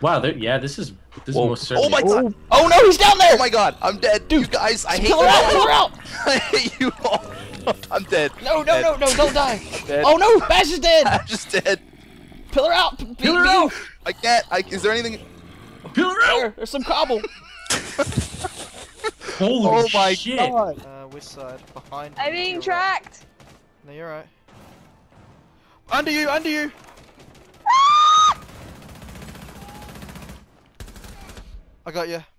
Wow, yeah, this is this Whoa. is most certainly. Oh my god! Oh no, he's down there! Oh my god! I'm dead, Dude, You guys, I hate Kill you her out! all. Kill her out! I hate you all. I'm dead. No, no, Dead. no, no, don't die! Oh no, Baj is dead! I'm just dead. Pillar out! Be- Kill her out! I can't. I, is there anything? Kill her out! There, there's some cobble. Holy oh my shit! god! Uh, which side? Behind. I'm being to your right. tracked. No, you're right. Under you, under you! I got you.